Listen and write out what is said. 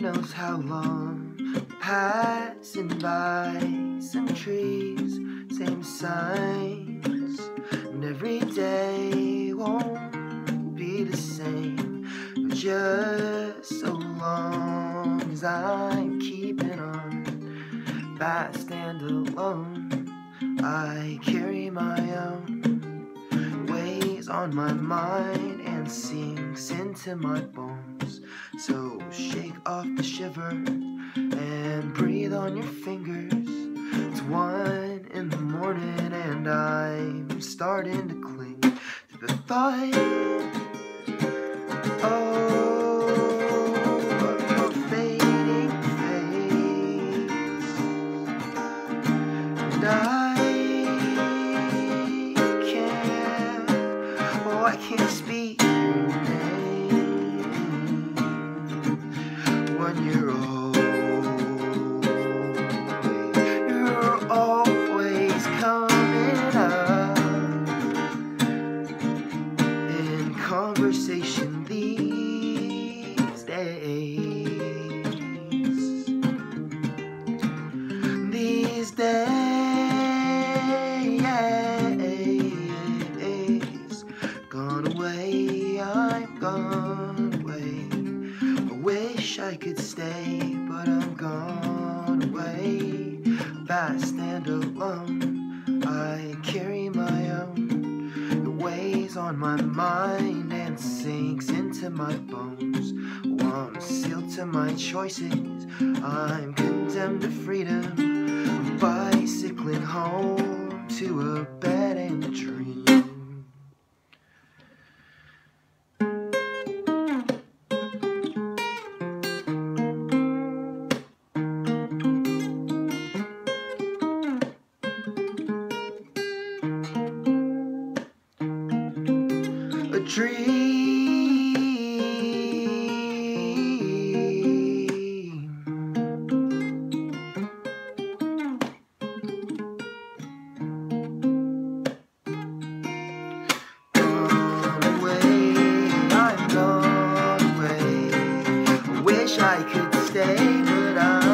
Knows how long. Passing by some trees, same signs. And every day won't be the same. Just so long as I'm keeping on. Fast stand alone, I carry my own weighs on my mind and sinks into my bones. So shake off the shiver and breathe on your fingers. It's one in the morning and I'm starting to cling to the thought. Oh, of your fading face. And I can't, oh, I can't speak when you're always, you're always coming up in conversation these days. These days gone away, I'm gone I could stay, but I'm gone away. Fast and alone, I carry my own. It weighs on my mind and sinks into my bones. Oh, I'm sealed to my choices. I'm condemned to freedom. Bicycling home to a bed and a dream. Dream. Gone away, I'm gone away. Wish I could stay, but I'm